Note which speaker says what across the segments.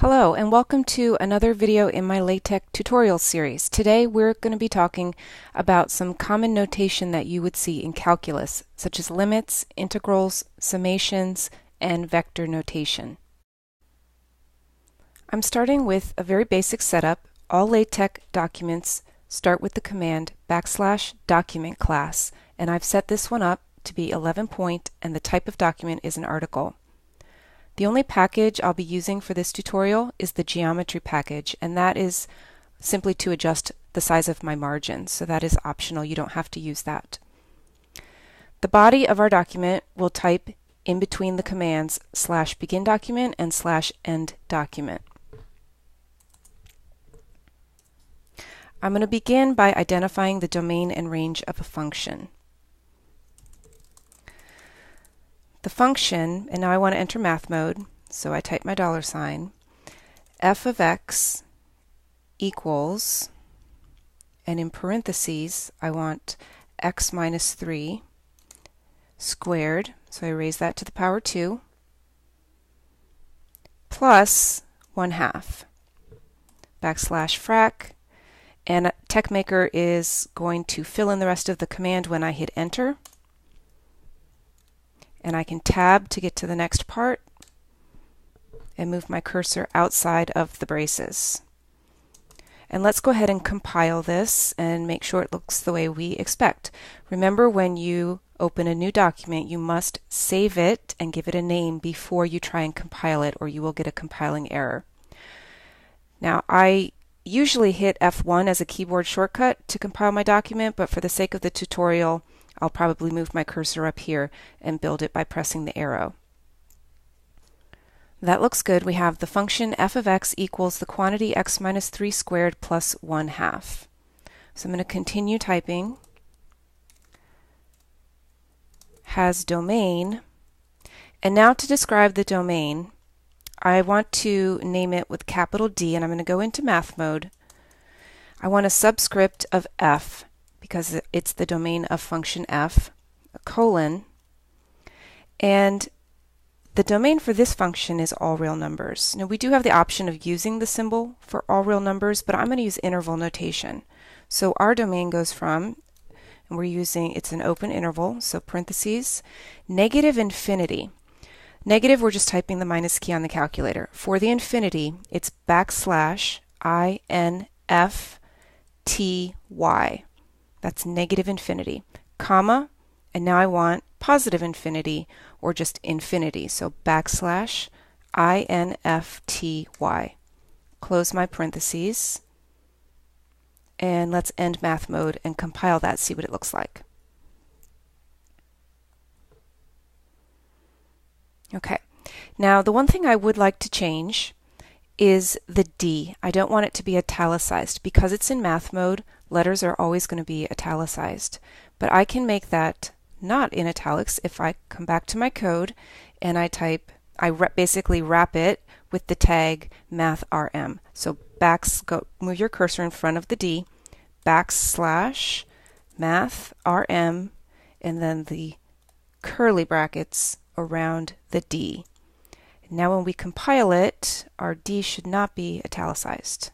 Speaker 1: Hello and welcome to another video in my LaTeX tutorial series. Today we're going to be talking about some common notation that you would see in calculus, such as limits, integrals, summations, and vector notation. I'm starting with a very basic setup. All LaTeX documents start with the command backslash document class, and I've set this one up to be 11 point and the type of document is an article. The only package I'll be using for this tutorial is the geometry package, and that is simply to adjust the size of my margins, so that is optional. You don't have to use that. The body of our document will type in between the commands slash begin document and slash end document. I'm going to begin by identifying the domain and range of a function. The function, and now I want to enter math mode, so I type my dollar sign, f of x equals, and in parentheses, I want x minus 3 squared, so I raise that to the power 2, plus 1 half, backslash frac, and Texmaker is going to fill in the rest of the command when I hit enter and I can tab to get to the next part and move my cursor outside of the braces. And let's go ahead and compile this and make sure it looks the way we expect. Remember when you open a new document, you must save it and give it a name before you try and compile it or you will get a compiling error. Now I usually hit F1 as a keyboard shortcut to compile my document, but for the sake of the tutorial, I'll probably move my cursor up here and build it by pressing the arrow. That looks good. We have the function f of x equals the quantity x minus 3 squared plus 1 half. So I'm going to continue typing. Has domain. And now to describe the domain, I want to name it with capital D, and I'm going to go into math mode. I want a subscript of f because it's the domain of function f, colon, and the domain for this function is all real numbers. Now we do have the option of using the symbol for all real numbers, but I'm going to use interval notation. So our domain goes from, and we're using, it's an open interval, so parentheses, negative infinity. Negative, we're just typing the minus key on the calculator. For the infinity, it's backslash i n f t y. That's negative infinity, comma, and now I want positive infinity or just infinity. So backslash infty. Close my parentheses. And let's end math mode and compile that, see what it looks like. Okay, now the one thing I would like to change is the D. I don't want it to be italicized. Because it's in math mode, letters are always going to be italicized. But I can make that not in italics if I come back to my code and I type, I basically wrap it with the tag mathrm. So backs, go, move your cursor in front of the D, backslash mathrm, and then the curly brackets around the D. Now when we compile it, our D should not be italicized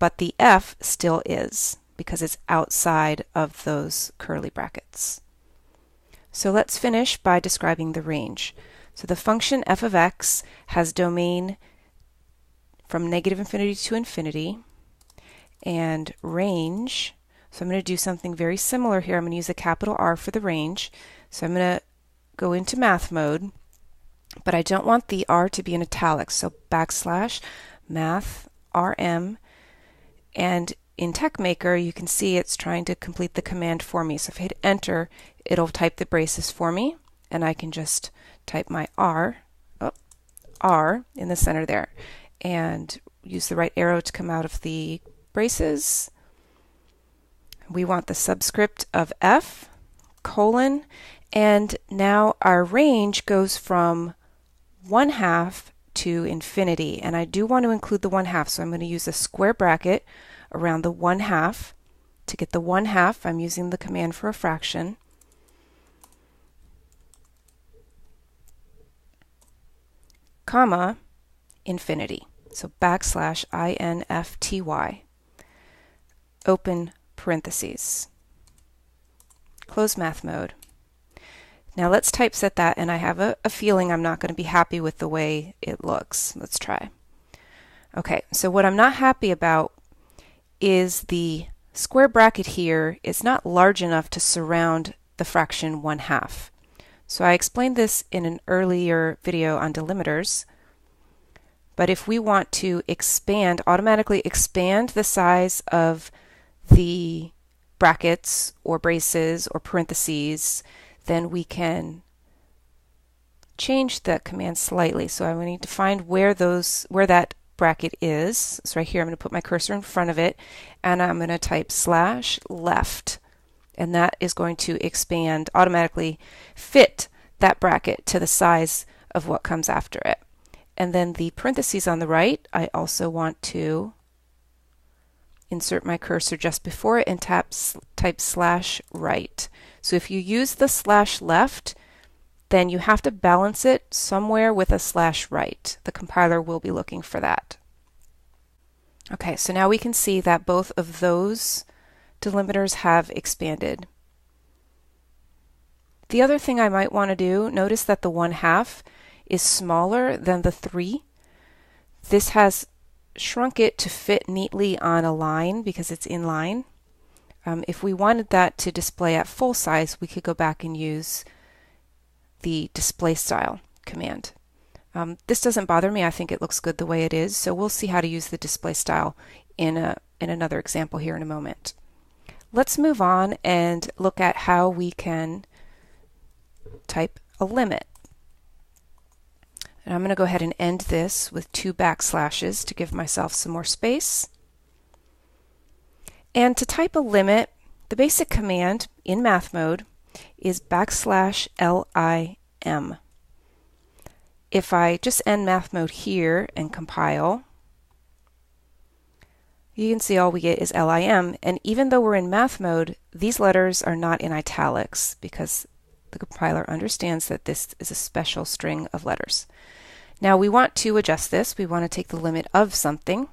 Speaker 1: but the F still is because it's outside of those curly brackets. So let's finish by describing the range. So the function f of x has domain from negative infinity to infinity and range. So I'm going to do something very similar here. I'm going to use a capital R for the range. So I'm going to go into math mode, but I don't want the R to be in italics. So backslash math rm and in Texmaker, you can see it's trying to complete the command for me. So if I hit enter, it'll type the braces for me, and I can just type my R, oh, R in the center there, and use the right arrow to come out of the braces. We want the subscript of F, colon, and now our range goes from 1 half to infinity. And I do want to include the 1 half, so I'm going to use a square bracket around the 1 half. To get the 1 half, I'm using the command for a fraction. comma, infinity. So backslash infty, open parentheses, close math mode. Now let's typeset that and I have a, a feeling I'm not going to be happy with the way it looks. Let's try. Okay, so what I'm not happy about is the square bracket here is not large enough to surround the fraction 1 half. So I explained this in an earlier video on delimiters. But if we want to expand, automatically expand the size of the brackets or braces or parentheses, then we can change the command slightly. So I need to find where those where that bracket is. So right here, I'm going to put my cursor in front of it, and I'm going to type slash left. And that is going to expand, automatically fit that bracket to the size of what comes after it. And then the parentheses on the right, I also want to insert my cursor just before it and tap, type slash right. So if you use the slash left, then you have to balance it somewhere with a slash right. The compiler will be looking for that. Okay, so now we can see that both of those delimiters have expanded. The other thing I might want to do, notice that the 1 half is smaller than the 3. This has shrunk it to fit neatly on a line because it's in line. Um, if we wanted that to display at full size, we could go back and use the display style command. Um, this doesn't bother me. I think it looks good the way it is. So we'll see how to use the display style in, a, in another example here in a moment. Let's move on and look at how we can type a limit. And I'm going to go ahead and end this with two backslashes to give myself some more space. And to type a limit, the basic command in math mode is backslash lim. If I just end math mode here and compile, you can see all we get is lim. And even though we're in math mode, these letters are not in italics because the compiler understands that this is a special string of letters. Now we want to adjust this. We want to take the limit of something.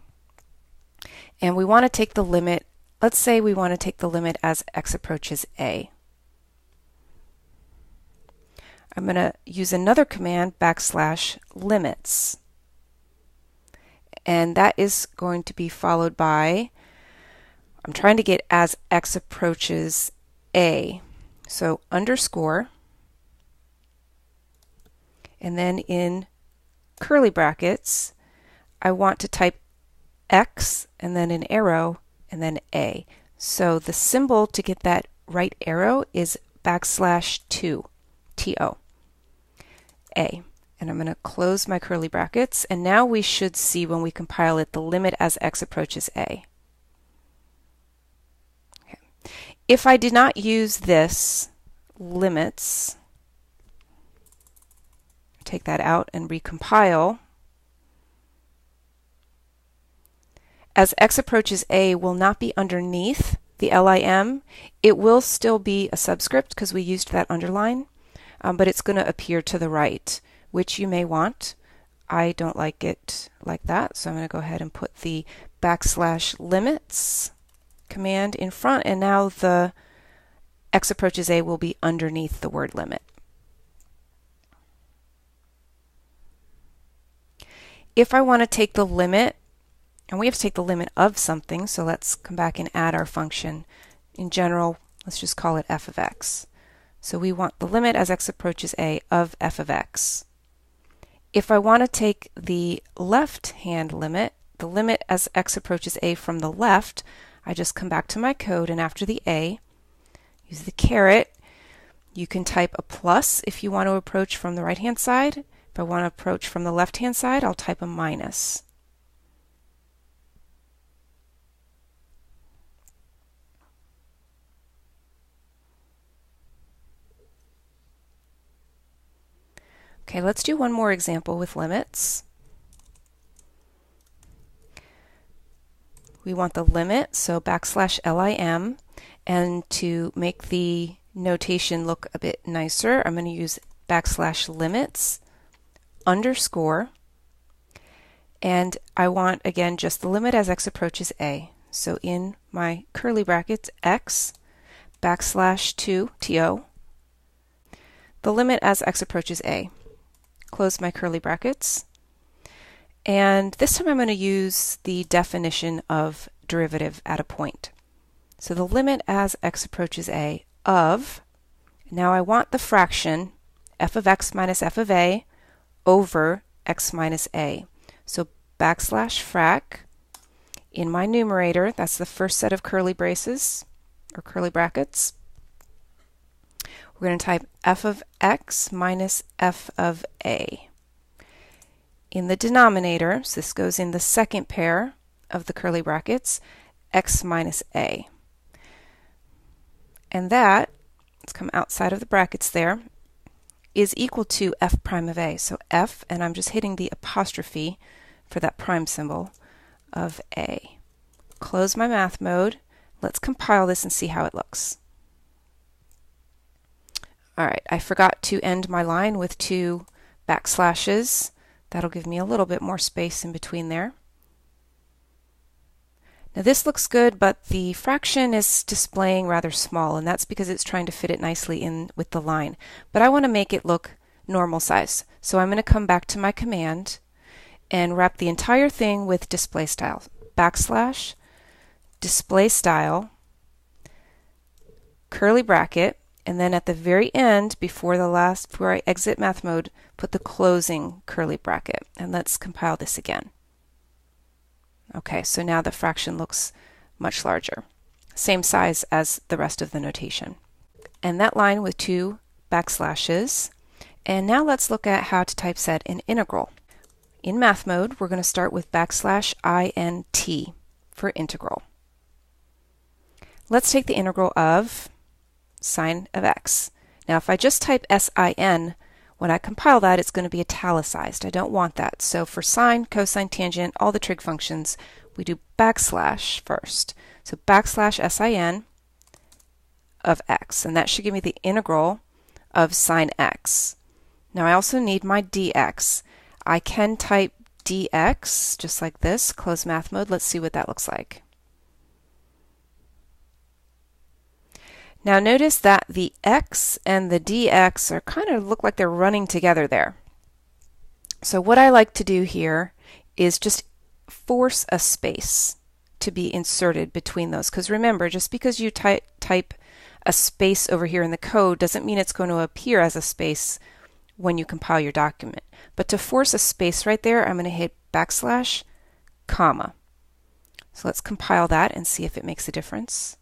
Speaker 1: And we want to take the limit Let's say we want to take the limit as x approaches a. I'm going to use another command, backslash limits. And that is going to be followed by, I'm trying to get as x approaches a. So underscore, and then in curly brackets, I want to type x and then an arrow and then A. So the symbol to get that right arrow is backslash 2, T-O, A. And I'm going to close my curly brackets, and now we should see when we compile it the limit as x approaches A. Okay. If I did not use this limits, take that out and recompile, as x approaches a will not be underneath the LIM, it will still be a subscript because we used that underline, um, but it's going to appear to the right, which you may want. I don't like it like that, so I'm going to go ahead and put the backslash limits command in front, and now the x approaches a will be underneath the word limit. If I want to take the limit and we have to take the limit of something, so let's come back and add our function. In general, let's just call it f of x. So we want the limit as x approaches a of f of x. If I want to take the left-hand limit, the limit as x approaches a from the left, I just come back to my code and after the a, use the caret. You can type a plus if you want to approach from the right-hand side. If I want to approach from the left-hand side, I'll type a minus. Okay, let's do one more example with limits. We want the limit, so backslash lim, and to make the notation look a bit nicer, I'm going to use backslash limits underscore, And I want, again, just the limit as x approaches a. So in my curly brackets, x backslash 2, to, the limit as x approaches a. Close my curly brackets. And this time I'm going to use the definition of derivative at a point. So the limit as x approaches a of, now I want the fraction f of x minus f of a over x minus a. So backslash frac in my numerator, that's the first set of curly braces or curly brackets. We're going to type f of x minus f of a. In the denominator, so this goes in the second pair of the curly brackets, x minus a. And that, let's come outside of the brackets there, is equal to f prime of a. So f, and I'm just hitting the apostrophe for that prime symbol, of a. Close my math mode. Let's compile this and see how it looks. Alright, I forgot to end my line with two backslashes. That'll give me a little bit more space in between there. Now this looks good, but the fraction is displaying rather small, and that's because it's trying to fit it nicely in with the line. But I want to make it look normal size. So I'm going to come back to my command and wrap the entire thing with display style. Backslash, display style, curly bracket, and then at the very end, before the last, before I exit math mode, put the closing curly bracket. And let's compile this again. Okay, so now the fraction looks much larger. Same size as the rest of the notation. And that line with two backslashes. And now let's look at how to typeset an integral. In math mode, we're going to start with backslash int for integral. Let's take the integral of sine of x. Now if I just type sin, when I compile that, it's going to be italicized. I don't want that. So for sine, cosine, tangent, all the trig functions, we do backslash first. So backslash sin of x, and that should give me the integral of sine x. Now I also need my dx. I can type dx just like this, close math mode. Let's see what that looks like. Now notice that the x and the dx are kind of look like they're running together there. So what I like to do here is just force a space to be inserted between those. Because remember, just because you type, type a space over here in the code doesn't mean it's going to appear as a space when you compile your document. But to force a space right there, I'm going to hit backslash comma. So let's compile that and see if it makes a difference.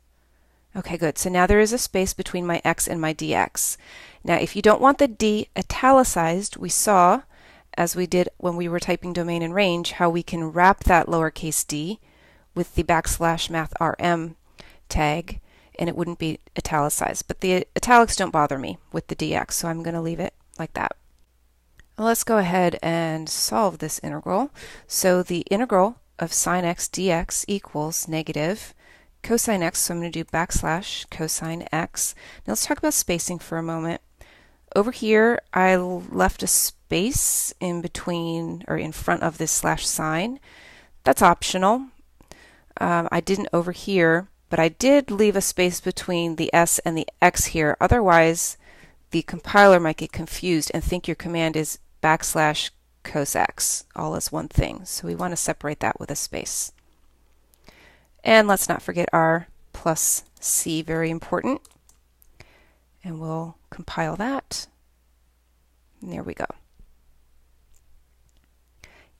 Speaker 1: Okay, good. So now there is a space between my x and my dx. Now, if you don't want the d italicized, we saw, as we did when we were typing domain and range, how we can wrap that lowercase d with the backslash math rm tag, and it wouldn't be italicized. But the italics don't bother me with the dx, so I'm going to leave it like that. let's go ahead and solve this integral. So the integral of sine x dx equals negative cosine x, so I'm going to do backslash cosine x. Now let's talk about spacing for a moment. Over here, I left a space in between or in front of this slash sign. That's optional. Um, I didn't over here, but I did leave a space between the s and the x here. Otherwise, the compiler might get confused and think your command is backslash cos x all as one thing. So we want to separate that with a space. And let's not forget our plus C, very important. And we'll compile that. And there we go.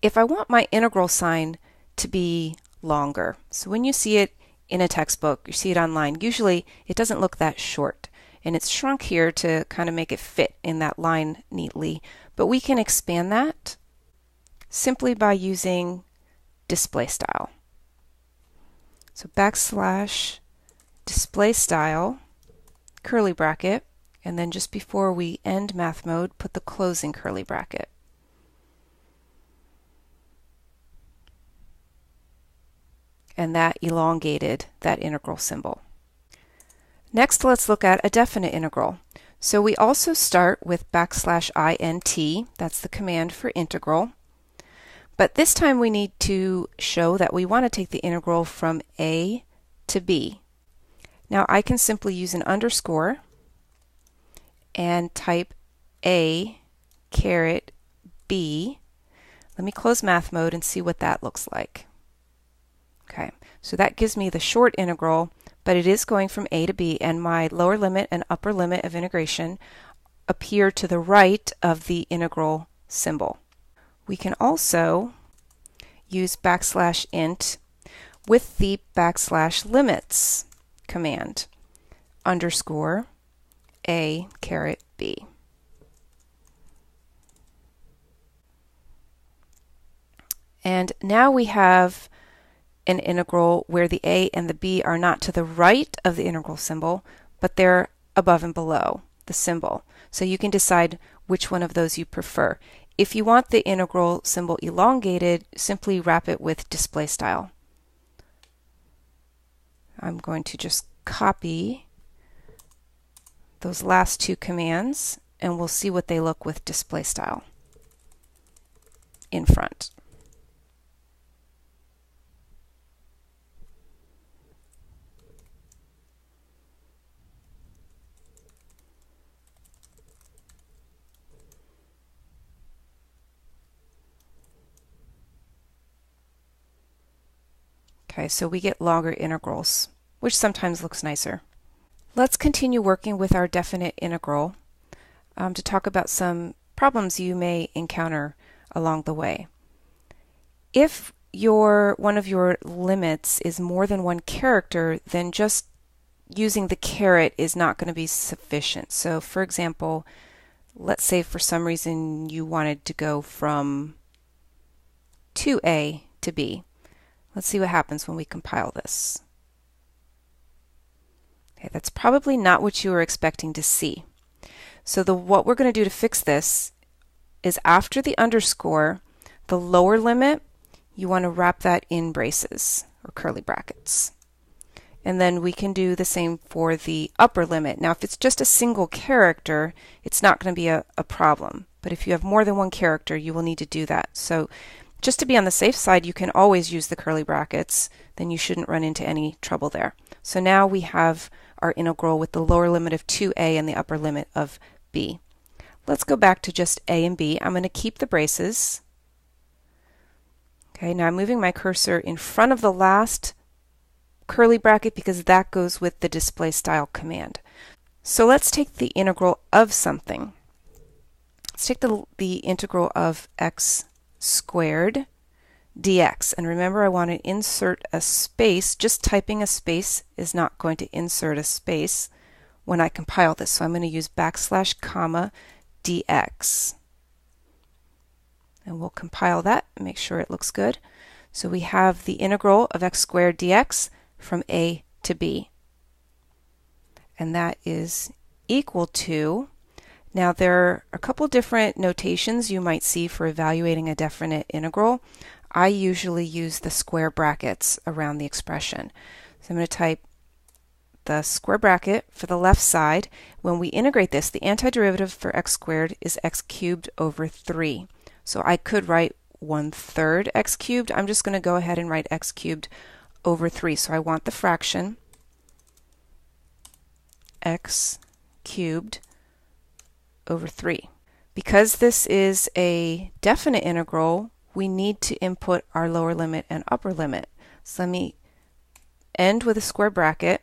Speaker 1: If I want my integral sign to be longer, so when you see it in a textbook, you see it online, usually it doesn't look that short. And it's shrunk here to kind of make it fit in that line neatly. But we can expand that simply by using display style. So backslash display style, curly bracket, and then just before we end math mode, put the closing curly bracket. And that elongated that integral symbol. Next, let's look at a definite integral. So we also start with backslash int, that's the command for integral. But this time we need to show that we want to take the integral from a to b. Now I can simply use an underscore and type a caret b. Let me close math mode and see what that looks like. Okay, so that gives me the short integral, but it is going from a to b, and my lower limit and upper limit of integration appear to the right of the integral symbol. We can also use backslash int with the backslash limits command underscore a caret b. And now we have an integral where the a and the b are not to the right of the integral symbol, but they're above and below the symbol. So you can decide which one of those you prefer. If you want the integral symbol elongated, simply wrap it with display style. I'm going to just copy those last two commands and we'll see what they look with display style in front. Okay, so we get longer integrals, which sometimes looks nicer. Let's continue working with our definite integral um, to talk about some problems you may encounter along the way. If your one of your limits is more than one character, then just using the caret is not going to be sufficient. So for example, let's say for some reason you wanted to go from 2a to b. Let's see what happens when we compile this. Okay, that's probably not what you were expecting to see. So the what we're going to do to fix this is after the underscore, the lower limit, you want to wrap that in braces or curly brackets. And then we can do the same for the upper limit. Now, if it's just a single character, it's not going to be a, a problem. But if you have more than one character, you will need to do that. So just to be on the safe side, you can always use the curly brackets, then you shouldn't run into any trouble there. So now we have our integral with the lower limit of 2a and the upper limit of b. Let's go back to just a and b. I'm going to keep the braces. Okay, now I'm moving my cursor in front of the last curly bracket because that goes with the display style command. So let's take the integral of something. Let's take the, the integral of x squared dx. And remember, I want to insert a space. Just typing a space is not going to insert a space when I compile this. So I'm going to use backslash comma dx. And we'll compile that make sure it looks good. So we have the integral of x squared dx from a to b. And that is equal to now there are a couple different notations you might see for evaluating a definite integral. I usually use the square brackets around the expression. So I'm going to type the square bracket for the left side. When we integrate this, the antiderivative for x squared is x cubed over 3. So I could write 1 third x cubed. I'm just going to go ahead and write x cubed over 3. So I want the fraction x cubed over 3. Because this is a definite integral, we need to input our lower limit and upper limit. So let me end with a square bracket.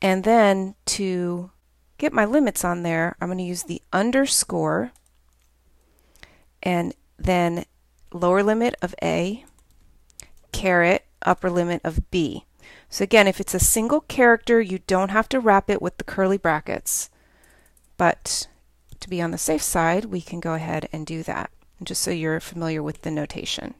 Speaker 1: And then to get my limits on there, I'm going to use the underscore and then lower limit of A, caret, upper limit of B. So again, if it's a single character, you don't have to wrap it with the curly brackets. But to be on the safe side, we can go ahead and do that, just so you're familiar with the notation.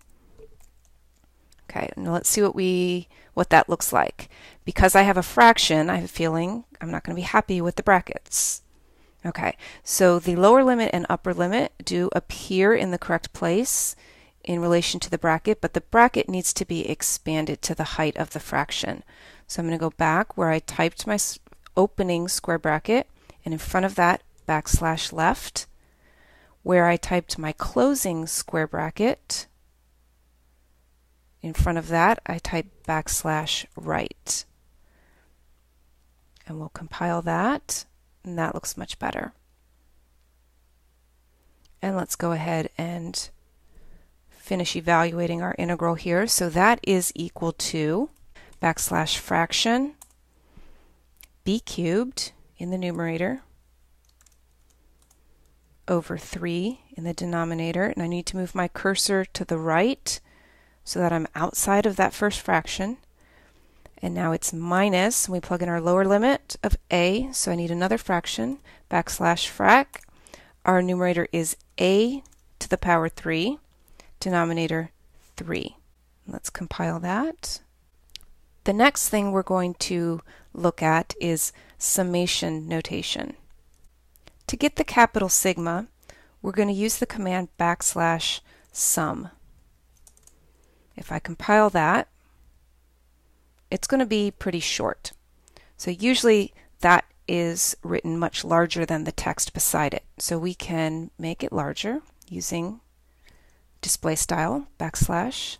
Speaker 1: Okay, now let's see what we what that looks like. Because I have a fraction, I have a feeling I'm not going to be happy with the brackets. Okay, so the lower limit and upper limit do appear in the correct place in relation to the bracket, but the bracket needs to be expanded to the height of the fraction. So I'm going to go back where I typed my opening square bracket and in front of that backslash left. where I typed my closing square bracket. In front of that, I type backslash right. And we'll compile that, and that looks much better. And let's go ahead and finish evaluating our integral here. So that is equal to backslash fraction b cubed in the numerator over 3 in the denominator. And I need to move my cursor to the right so that I'm outside of that first fraction. And now it's minus, and we plug in our lower limit of a, so I need another fraction, backslash frac. Our numerator is a to the power 3, denominator 3. Let's compile that. The next thing we're going to look at is summation notation. To get the capital sigma, we're going to use the command backslash sum. If I compile that, it's going to be pretty short. So usually that is written much larger than the text beside it. So we can make it larger using display style backslash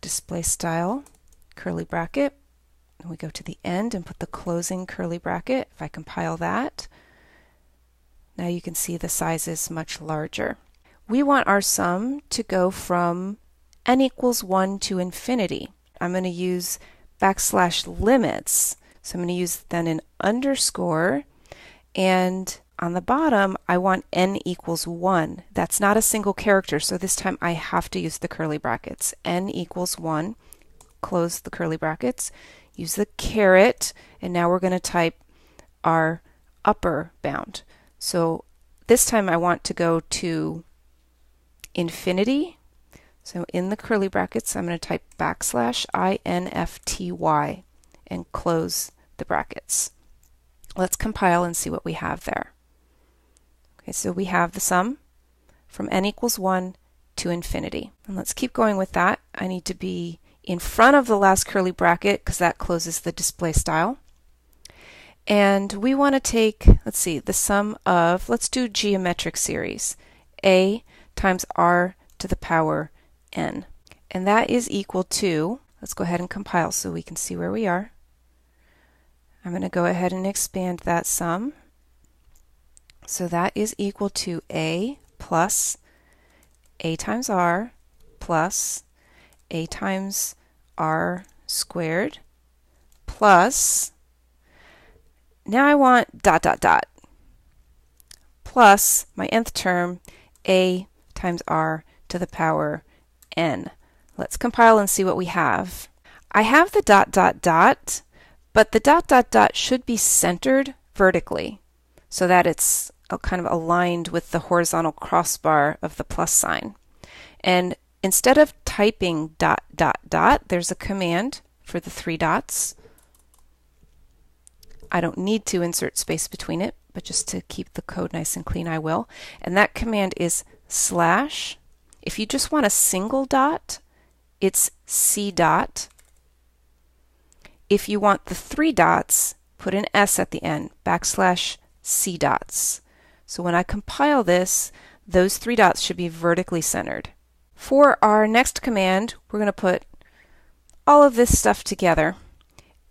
Speaker 1: display style curly bracket. We go to the end and put the closing curly bracket. If I compile that, now you can see the size is much larger. We want our sum to go from n equals 1 to infinity. I'm going to use backslash limits. So I'm going to use then an underscore and on the bottom I want n equals 1. That's not a single character so this time I have to use the curly brackets. n equals 1, close the curly brackets, use the caret and now we're going to type our upper bound. So this time I want to go to infinity so in the curly brackets, I'm going to type backslash infty and close the brackets. Let's compile and see what we have there. Okay, so we have the sum from n equals 1 to infinity. And let's keep going with that. I need to be in front of the last curly bracket because that closes the display style. And we want to take, let's see, the sum of, let's do geometric series, a times r to the power n. And that is equal to, let's go ahead and compile so we can see where we are. I'm going to go ahead and expand that sum. So that is equal to a plus a times r plus a times r squared plus, now I want dot dot dot, plus my nth term a times r to the power n. Let's compile and see what we have. I have the dot dot dot, but the dot dot dot should be centered vertically so that it's kind of aligned with the horizontal crossbar of the plus sign. And instead of typing dot dot dot, there's a command for the three dots. I don't need to insert space between it, but just to keep the code nice and clean, I will. And that command is slash if you just want a single dot, it's C dot. If you want the three dots, put an S at the end, backslash C dots. So when I compile this, those three dots should be vertically centered. For our next command, we're going to put all of this stuff together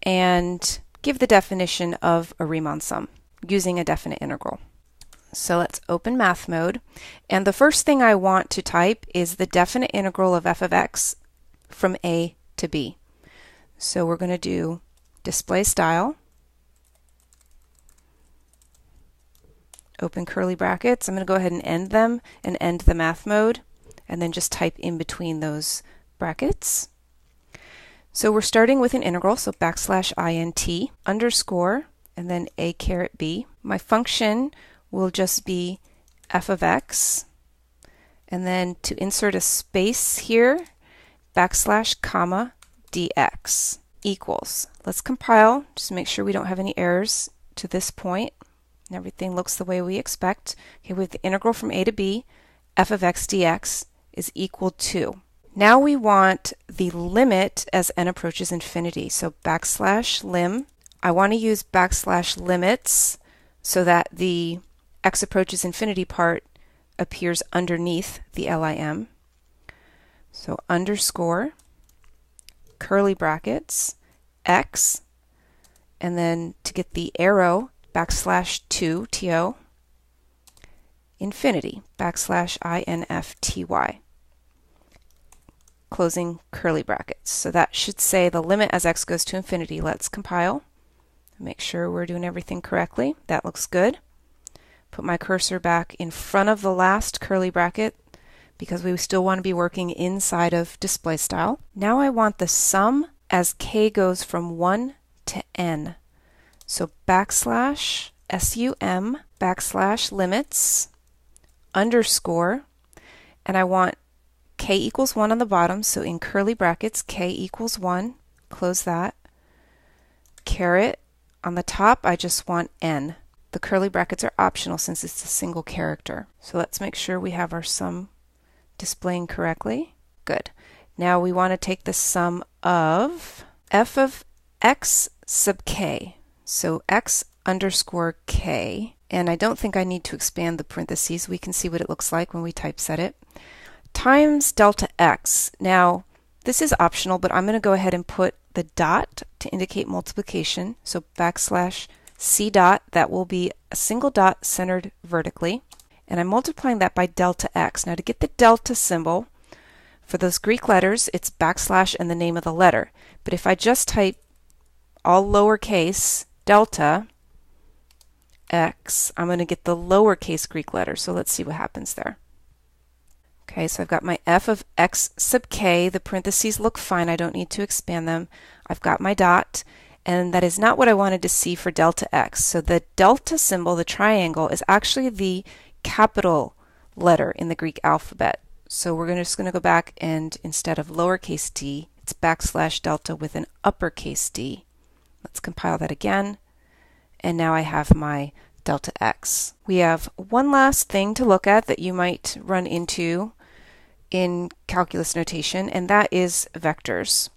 Speaker 1: and give the definition of a Riemann sum using a definite integral. So let's open math mode. And the first thing I want to type is the definite integral of f of x from a to b. So we're going to do display style, open curly brackets. I'm going to go ahead and end them and end the math mode, and then just type in between those brackets. So we're starting with an integral, so backslash int underscore and then a caret b. My function will just be f of x. And then to insert a space here, backslash comma dx equals. Let's compile, just make sure we don't have any errors to this point. And everything looks the way we expect. Okay, we have the integral from a to b, f of x dx is equal to. Now we want the limit as n approaches infinity. So backslash lim. I want to use backslash limits so that the x approaches infinity part appears underneath the LIM. So underscore, curly brackets, x, and then to get the arrow, backslash 2, to, infinity, backslash infty, closing curly brackets. So that should say the limit as x goes to infinity. Let's compile. Make sure we're doing everything correctly. That looks good. Put my cursor back in front of the last curly bracket because we still want to be working inside of display style. Now I want the sum as k goes from 1 to n. So backslash sum backslash limits underscore and I want k equals 1 on the bottom so in curly brackets k equals 1 close that caret on the top I just want n the curly brackets are optional since it's a single character. So let's make sure we have our sum displaying correctly. Good. Now we want to take the sum of f of x sub k. So x underscore k. And I don't think I need to expand the parentheses. We can see what it looks like when we typeset it. Times delta x. Now, this is optional, but I'm going to go ahead and put the dot to indicate multiplication. So backslash C dot, that will be a single dot centered vertically. And I'm multiplying that by delta x. Now to get the delta symbol, for those Greek letters, it's backslash and the name of the letter. But if I just type all lowercase delta x, I'm going to get the lowercase Greek letter. So let's see what happens there. Okay, so I've got my f of x sub k. The parentheses look fine. I don't need to expand them. I've got my dot and that is not what I wanted to see for delta x. So the delta symbol, the triangle, is actually the capital letter in the Greek alphabet. So we're just going to go back and instead of lowercase d, it's backslash delta with an uppercase d. Let's compile that again. And now I have my delta x. We have one last thing to look at that you might run into in calculus notation, and that is vectors.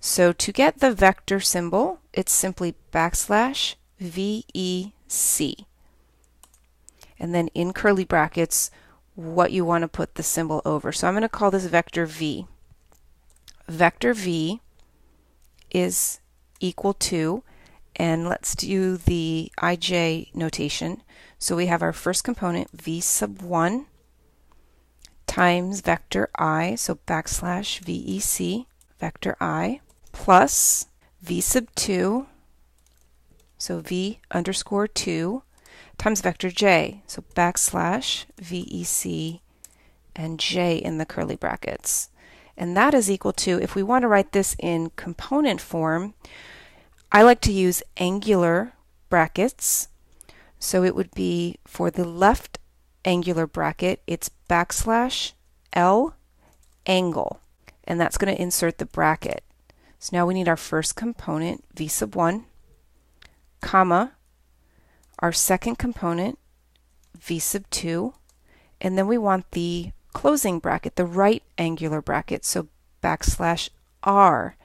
Speaker 1: So to get the vector symbol, it's simply backslash VEC. And then in curly brackets, what you want to put the symbol over. So I'm going to call this vector V. Vector V is equal to, and let's do the ij notation. So we have our first component, V sub 1, times vector i, so backslash VEC, vector i, plus v sub 2, so v underscore 2, times vector j, so backslash vec and j in the curly brackets. And that is equal to, if we want to write this in component form, I like to use angular brackets. So it would be for the left angular bracket, it's backslash L angle. And that's going to insert the bracket. So now we need our first component, v sub 1, comma, our second component, v sub 2, and then we want the closing bracket, the right angular bracket, so backslash r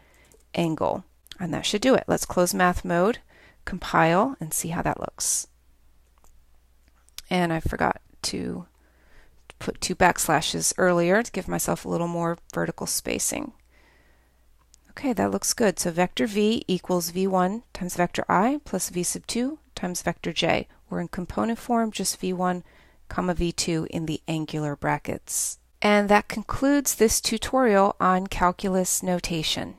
Speaker 1: angle. And that should do it. Let's close math mode, compile, and see how that looks. And I forgot to put two backslashes earlier to give myself a little more vertical spacing. Okay, that looks good. So vector v equals v1 times vector i plus v sub 2 times vector j. We're in component form, just v1 comma v2 in the angular brackets. And that concludes this tutorial on calculus notation.